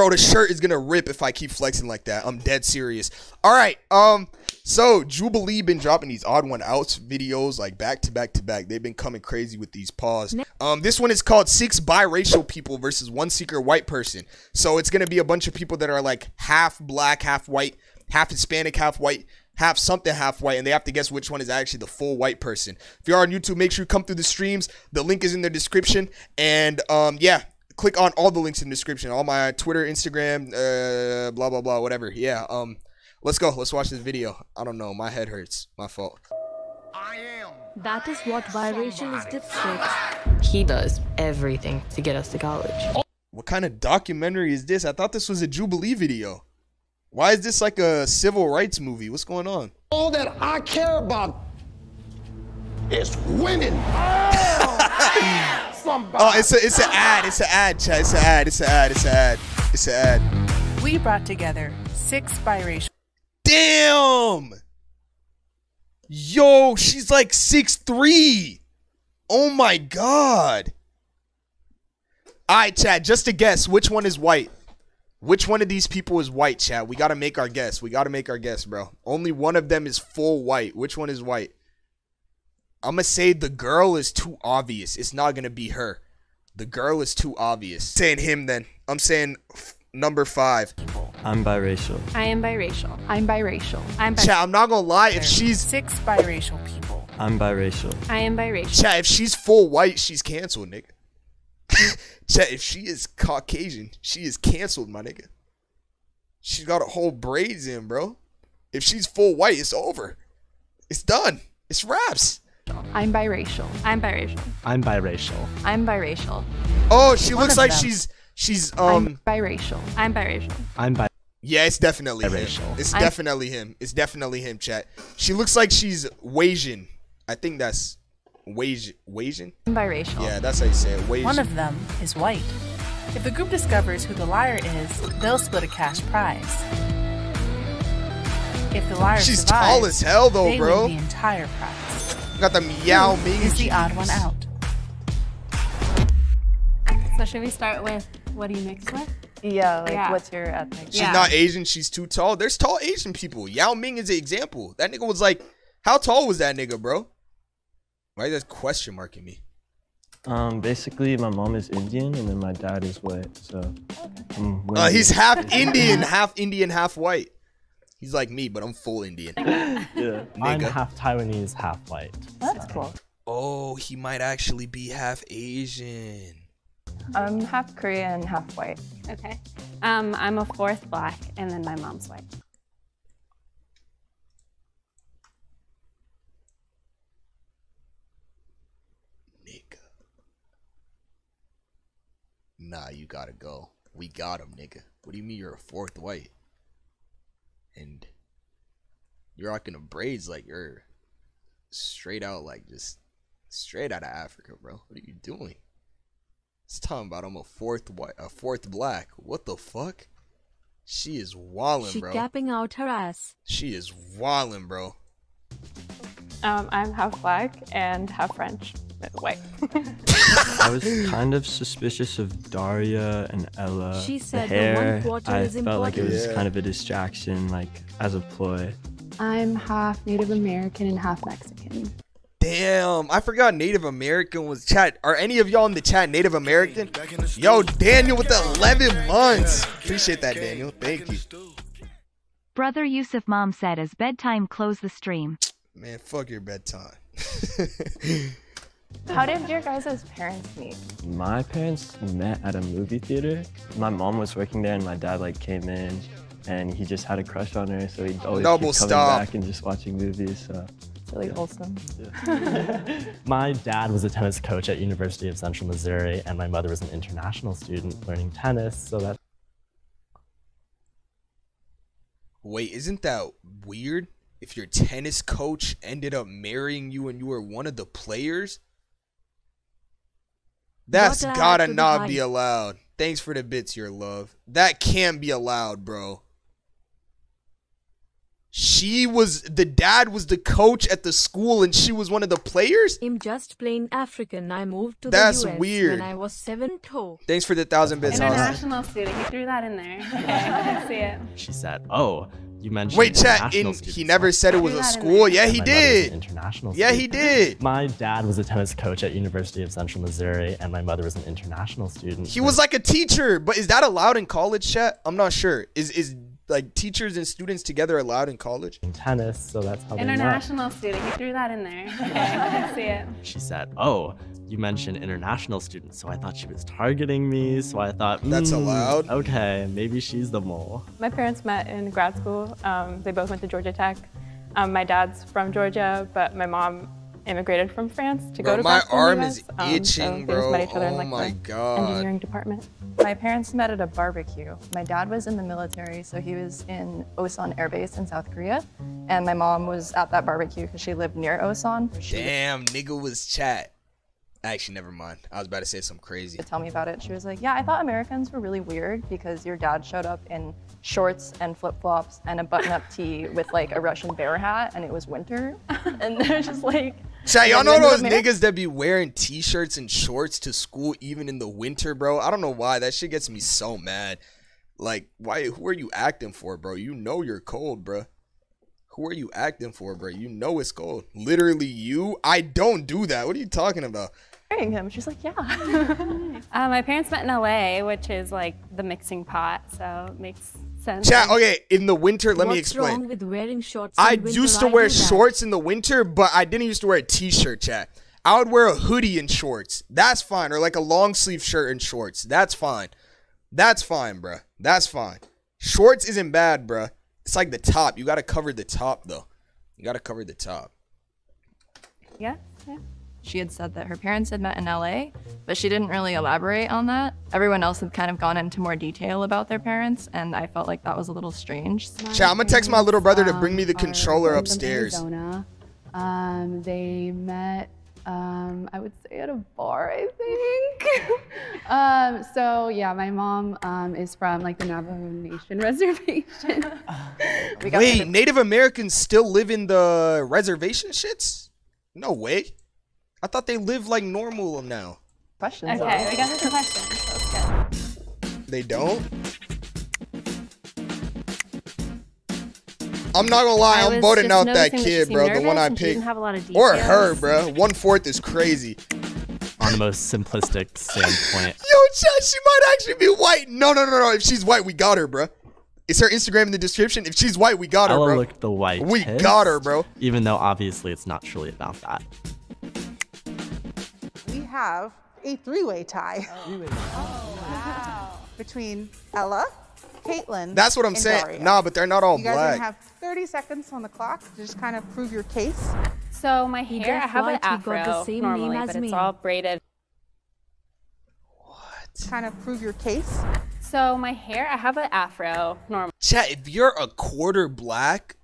Bro, the shirt is gonna rip if I keep flexing like that. I'm dead serious. All right. Um. So Jubilee been dropping these odd one outs videos like back to back to back. They've been coming crazy with these paws. Um. This one is called six biracial people versus one secret white person. So it's gonna be a bunch of people that are like half black, half white, half Hispanic, half white. Half something, half white, and they have to guess which one is actually the full white person. If you're on YouTube, make sure you come through the streams. The link is in the description. And um, yeah, click on all the links in the description. All my Twitter, Instagram, uh, blah blah blah, whatever. Yeah. Um, let's go. Let's watch this video. I don't know. My head hurts. My fault. That is what biracial is, dipsticks. He does everything to get us to college. What kind of documentary is this? I thought this was a Jubilee video. Why is this like a civil rights movie? What's going on? All that I care about is winning. Oh, Oh, it's a it's an ad. It's an ad, chat. It's an ad. It's an ad. It's an ad. It's an ad. We brought together six biracial. Damn. Yo, she's like six three. Oh my god. All right, chat. Just a guess. Which one is white? Which one of these people is white, chat? We gotta make our guess. We gotta make our guess, bro. Only one of them is full white. Which one is white? I'm gonna say the girl is too obvious. It's not gonna be her. The girl is too obvious. Saying him then. I'm saying f- number five. I'm biracial. I am biracial. I'm biracial. I'm Chat, I'm not gonna lie. If she's Six biracial people. I'm biracial. I am biracial. chat, if she's full white, she's canceled, nigga. chat, if she is Caucasian, she is canceled, my nigga. She's got a whole braids in, bro. If she's full white, it's over. It's done. It's wraps. I'm biracial. I'm biracial. I'm biracial. I'm biracial. Oh, she One looks like them. she's she's I'm um biracial. I'm biracial. I'm bi- Yeah, it's definitely him. Biracial. It's I'm- definitely him. It's definitely him, chat. She looks like she's Wasian. I think that's Wasian. Wasian? I'm biracial. Yeah, that's how you say it. Wasian. One of them is white. If the group discovers who the liar is, they'll split a cash prize. If the liar She's survives, tall as hell, though, they bro. win the entire prize. Got the Yao Ming. Is the odd one out? So should we start with what do you mix with? Yeah, like Yeah. what's your ethnic? She's Yeah. not Asian. She's too tall. There's tall Asian people. Yao Ming is an example. That nigga was like, how tall was that nigga, bro? Why is that question marking me? Um, basically, my mom is Indian and then my dad is white. So, I'm Uh, he's half Indian, half Indian, half white. He's like me, but I'm full Indian. yeah. I'm Nigga. half Taiwanese, half white. That's cool. Oh, he might actually be half Asian. I'm half Korean, half white. Okay. Um, I'm a fourth black, and then my mom's white. Nigga. Nah, you gotta go. We got him, nigga. What do you mean you're a fourth white? And you're rocking the braids like you're straight out, like just straight out of Africa, bro. What are you doing? It's talking about I'm a fourth white, a fourth black. What the fuck? She is wallin', She bro. gapping out her ass. She is walling, bro. Um, I'm half black and half French. White. I was kind of suspicious of Daria and Ella. She the said the one hair, quarter I is felt like it was important. kind of a distraction, like as a ploy. I'm half Native American and half Mexican. Damn, I forgot Native American was chat. Are any of y'all in the chat Native American? Yo, Daniel with the 11 months. Appreciate that, Daniel. Thank you. Brother Yusuf mom said as bedtime close the stream. Man, fuck your bedtime. How did your guys' parents meet? My parents met at a movie theater. My mom was working there, and my dad like came in, and he just had a crush on her, so he'd always Noble, keep coming stop. back and just watching movies. So It's really wholesome. My dad was a tennis coach at University of Central Missouri, and my mother was an international student learning tennis. So that Wait, isn't that weird? If your tennis coach ended up marrying you and you were one of the players? That's Not allowed gotta not divide. be allowed. Thanks for the bits, your love. That can't be allowed, bro. She was the dad was the coach at the school and she was one of the players? I'm just plain African. I moved to That's the US weird. when I was seven toe. Thanks for the thousand bits, Austin. International student. He threw that in there. Okay, I see it. She said, "Oh, you mentioned Wait, chat. In, he never said it was a Threw that in school. Yeah, he my mother was an did. International. Yeah, he did. My dad was a tennis coach at University of Central Missouri, and my mother was an international student. He was like a teacher, but is that allowed in college, chat? I'm not sure. Is is like teachers and students together allowed in college? in tennis, so that's how they met. International student. He threw that in there. Okay, I see it. She said, "Oh, you mentioned international students, so I thought she was targeting me. So I thought That's "Hmm, allowed? Okay, maybe she's the mole." My parents met in grad school. Um, they both went to Georgia Tech. Um, my dad's from Georgia, but my mom immigrated from France to Bro, go to my grad school in arm the is US. Um, so itching, they just bro. met each other in Oh like my the God. engineering department. My parents met at a barbecue. My dad was in the military, so he was in Osan Air Base in South Korea. And my mom was at that barbecue because she lived near Osan. She Damn, nigga was chat. Actually, never mind. I was about to say something crazy. would tell me about it. She was like, Yeah, I thought Americans were really weird because your dad showed up in shorts and flip flops and a button up tee with like a Russian bear hat, and it was winter. And they're just like, Chat, y'all know those niggas that be wearing t-shirts and shorts to school even in the winter, bro? I don't know why. That shit gets me so mad. Like, why? Who are you acting for, bro? You know you're cold, bro. Who are you acting for, bro? You know it's cold. Literally, you. I don't do that. What are you talking about? marrying him. She's like, Yeah. Uh, my parents met in LA, which is like the mixing pot, so it makes Chat. Okay, in the winter, let me What's explain. wrong with wearing shorts? I used to wear do that. shorts in the winter, but I didn't used to wear a t-shirt, chat. I would wear a hoodie and shorts. That's fine. Or like a long sleeve shirt and shorts. That's fine. That's fine, bruh. That's fine. Shorts isn't bad, bruh. It's like the top. You gotta cover the top though. You gotta cover the top. Yeah, yeah. She had said that her parents had met in LA, but she didn't really elaborate on that. Everyone else had kind of gone into more detail about their parents, and I felt like that was a little strange. Chat, I'm gonna text my little brother to bring me the controller upstairs. Arizona. Um, they met, um, I would say at a bar, I think. um, so yeah, my mom um, is from like the Navajo Nation reservation. We got Wait, Native Americans still live in the reservation shits? No way. I thought they live like normal now. questions. Okay, we got some questions. That's good. They don't? I'm not gonna lie, I I'm voting out that noticing that kid, bro. The one I picked. have a lot of Or her, bro. One fourth is crazy. On the most simplistic standpoint, Yo, chat, she might actually be white. No, no, no, no. If she's white, we got her, bro. Is her Instagram in the description? If she's white, we got her, Ella bro. looked the white. We got her, bro. Even though obviously it's not truly about that. We have a three-way tie oh. oh, between Ella, Caitlin. That's what I'm saying. Daria. Nah, but they're not all you guys black. are gonna have 30 seconds on the clock to just kind of prove your case. So my hair, I have an right, he got the afro same name normally, as but it's me. all braided. What? Kind of prove your case. So my hair, I have an afro normally. Chat, if you're a quarter black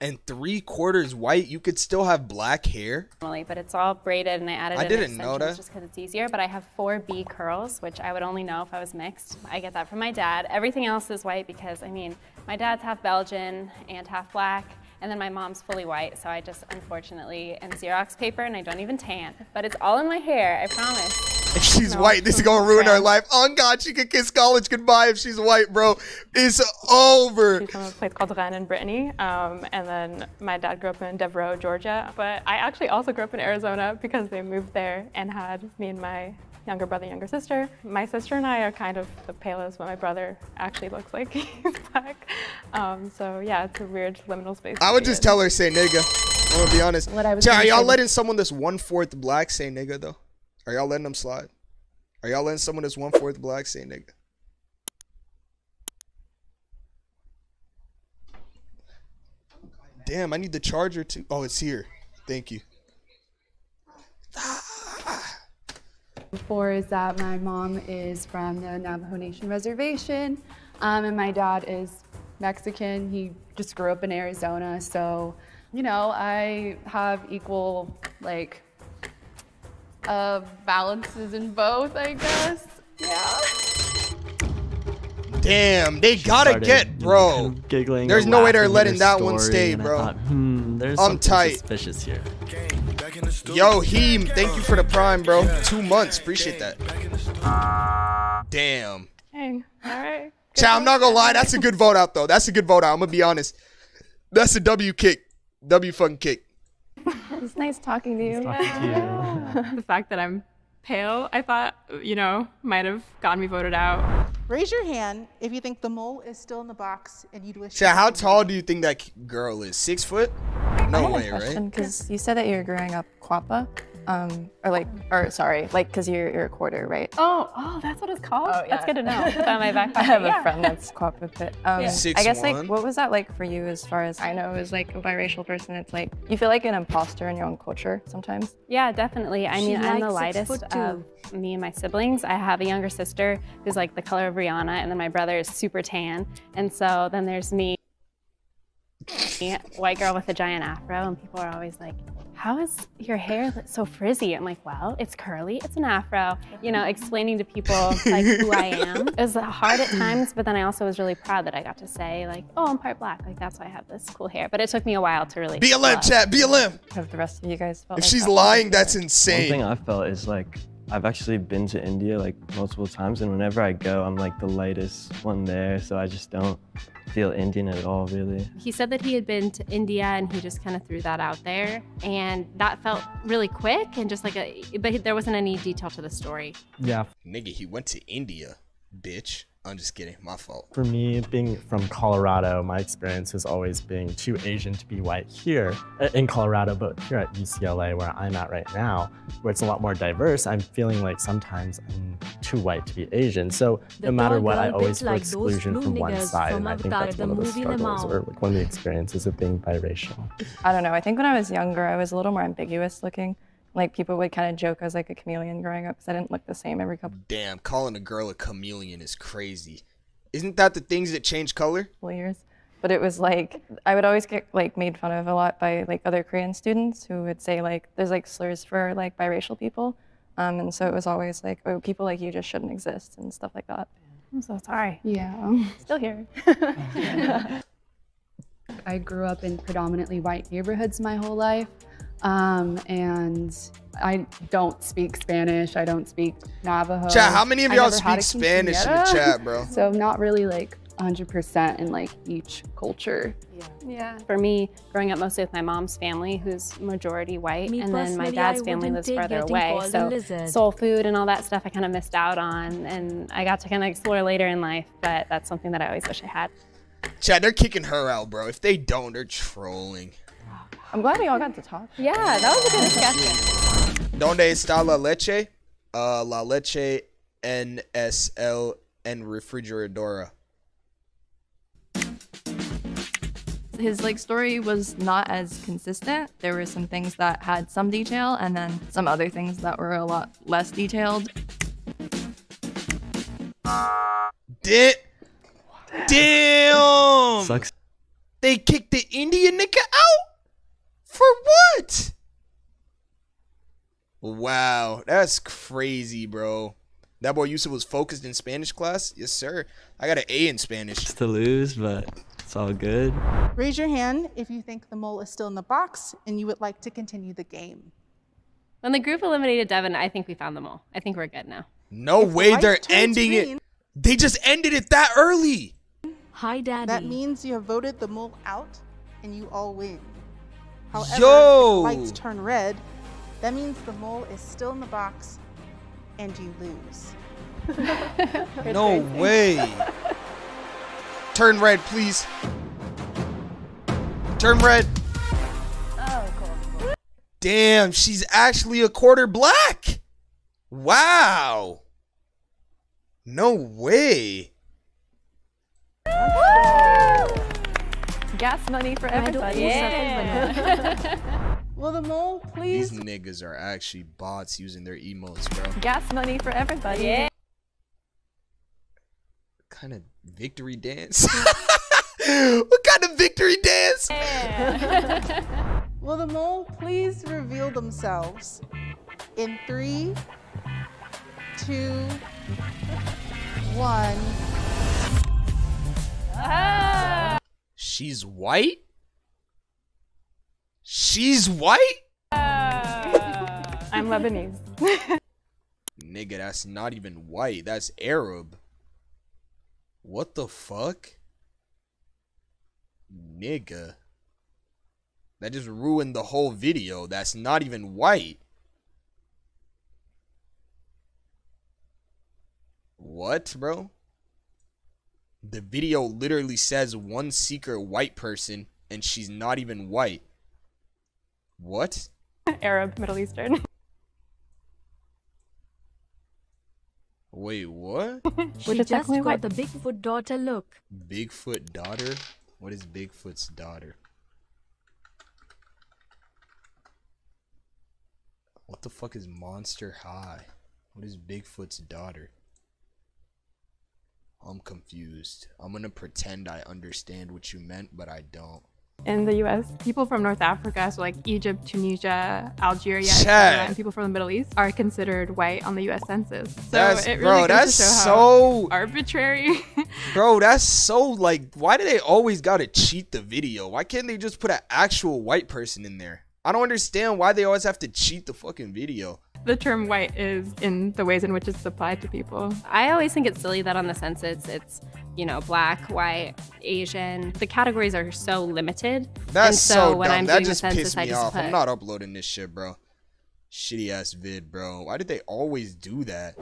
and three quarters white, you could still have black hair. normally, but it's all braided and I added I didn't know that. just because it's easier. But I have four B curls, which I would only know if I was mixed. I get that from my dad. Everything else is white because I mean, my dad's half Belgian and half black, and then my mom's fully white. So I just unfortunately am Xerox paper and I don't even tan. But it's all in my hair, I promise. If she's No, white, this is gonna ruin her life. Oh God, she could kiss college goodbye if she's white, bro. It's over. She's from a place called Rennes in Brittany, um, and then my dad grew up in Devereaux, Georgia. But I actually also grew up in Arizona because they moved there and had me and my younger brother, younger sister. My sister and I are kind of the palest, but my brother actually looks like he's black. Um, so yeah, it's a weird liminal space. I would just in. tell her say nigga. I'm gonna be honest. What I was are y'all letting someone that's one fourth black say nigga though? Are y'all letting them slide? Are y'all letting someone that's one fourth black say nigga? Damn, I need the charger too. Oh, it's here. Thank you. Before is that my mom is from the Navajo Nation reservation, um, and my dad is Mexican. He just grew up in Arizona, so you know I have equal like uh, balances in both, I guess. Yeah. Damn, they gotta get, bro. kind of giggling. There's no way they're letting that one stay, bro. thought, hmm, there's I'm tight. suspicious here. Yo, Heem, thank you for the prime, bro. Two months, appreciate that. Damn. Dang. All right. Chat, I'm not gonna lie, that's a good vote out though. That's a good vote out. I'm gonna be honest. That's a W kick. W fucking kick. It's nice talking to you. the fact that I'm pale, I thought, you know, might have gotten me voted out. Raise your hand if you think the mole is still in the box and you'd wish. Chat, how tall do you think that girl is? Six foot? I No had way, a question right? because you said that you're growing up Quappa, um, or like, or sorry, like because you're you're a quarter, right? Oh, oh, that's what it's called. Oh, That's good to know. Put that on my back I have a friend that's Quappa, but um, Yeah. I guess like, what was that like for you? As far as I know, as like a biracial person, it's like you feel like an imposter in your own culture sometimes. Yeah, definitely. I She mean, I'm the lightest of me and my siblings. I have a younger sister who's like the color of Rihanna, and then my brother is super tan. And so then there's me, white girl with a giant afro, and people are always like, how is your hair so frizzy? I'm like, well, it's curly, it's an afro. You know, explaining to people like who I am. It was hard at times, but then I also was really proud that I got to say like, oh, I'm part black. Like that's why I have this cool hair. But it took me a while to really. BLM, love. chat, BLM. Have the rest of you guys felt If like she's lying, that's insane. One insane. thing I felt is like I've actually been to India like multiple times, and whenever I go, I'm like the lightest one there, so I just don't feel Indian at all, really. He said that he had been to India and he just kind of threw that out there. And that felt really quick and just like a, but there wasn't any detail to the story. Yeah, Nigga, he went to India, bitch. I'm just kidding. My fault. For me, being from Colorado, my experience has always being too Asian to be white here uh, in Colorado, but here at UCLA, where I'm at right now, where it's a lot more diverse, I'm feeling like sometimes I'm too white to be Asian. So The no matter what, I always feel like exclusion from one side, from and I think that's one of the struggles or like one of the experiences of being biracial. I don't know. I think when I was younger, I was a little more ambiguous looking. Like people would kind of joke I was like a chameleon growing up because I didn't look the same every couple Damn, calling a girl a chameleon is crazy. Isn't that the things that change color? of years. But it was like I would always get like made fun of a lot by like other Korean students who would say like there's like slurs for like biracial people, um, and so it was always like oh people like you just shouldn't exist and stuff like that. I'm so sorry. Yeah. Still here. I grew up in predominantly white neighborhoods my whole life. Um, and I don't speak Spanish. I don't speak Navajo. Chat, how many of y'all speak Spanish in the chat, bro? So not really like 100% in like each culture. Yeah. yeah. For me, growing up mostly with my mom's family, who's majority white, Me and then my dad's I family lives take further away. So soul food and all that stuff I kind of missed out on, and I got to kind of explore later in life. But that's something that I always wish I had. Chad, they're kicking her out, bro. If they don't, they're trolling. I'm glad we all got to talk. Yeah, that was a good discussion. Donde está la leche? Uh, la leche NSL en refrigeradora. His like story was not as consistent. There were some things that had some detail, and then some other things that were a lot less detailed. Damn. Damn. Sucks. They kicked the Indian nigga out? For what? Wow, that's crazy, bro. That boy Yusuf was focused in Spanish class? Yes, sir. I got an A in Spanish. to lose, but it's all good. Raise your hand if you think the mole is still in the box and you would like to continue the game. When the group eliminated Devin, I think we found them all. I think we're good now. No If way light they're ending green- it. They just ended it that early. Hi, Daddy. That means you have voted the mole out and you all win. However, Yo! if the lights turn red, that means the mole is still in the box and you lose. No way. Turn red, please. Turn red. Oh, cool. Damn, she's actually a quarter black. Wow. No way. Gas money for everybody. Yeah. Will the mole please? These niggas are actually bots using their emotes, bro. Gas money for everybody. Yeah. What kind of victory dance? what kind of victory dance? Yeah. Will the mole please reveal themselves in three, two, one? Oh. She's white? She's white? I'm Lebanese. Nigga, that's not even white. That's Arab. What the fuck? Nigga. That just ruined the whole video. That's not even white. What, bro? The video literally says one secret white person and she's not even white. What? Arab, Middle Eastern. Wait, what? She just got white. the Bigfoot daughter look. Bigfoot daughter? What is Bigfoot's daughter? What the fuck is Monster High? What is Bigfoot's daughter? I'm confused. I'm gonna pretend I understand what you meant, but I don't. In the US, people from North Africa, so like Egypt, Tunisia, Algeria, and people from the Middle East are considered white on the US Census. So That's- it really bro, goes that's to show so- how arbitrary. Bro, that's so like why do they always gotta cheat the video? Why can't they just put an actual white person in there? I don't understand why they always have to cheat the fucking video. the term white is in the ways in which it's applied to people. I always think it's silly that on the census it's, you know, black, white, Asian. The categories are so limited. That's and so, so, when dumb. I'm that doing just the census, pissed I me just off. put I'm not uploading this shit, bro. Shitty ass vid, bro. Why did they always do that?